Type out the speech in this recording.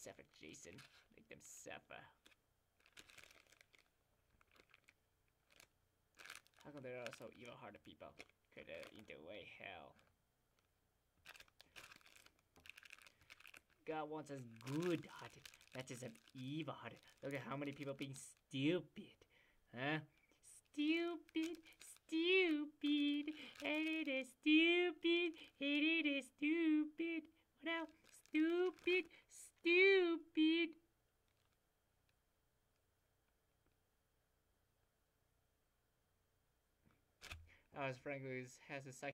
suffer, Jason. Make them suffer. How come there are so evil-hearted people Could in the way hell? God wants us good-hearted, not just an evil-hearted. Look at how many people being stupid, huh? Stupid, stupid, and it is stupid, and it is stupid. What else? Stupid, stupid. As Frank Lewis has a psych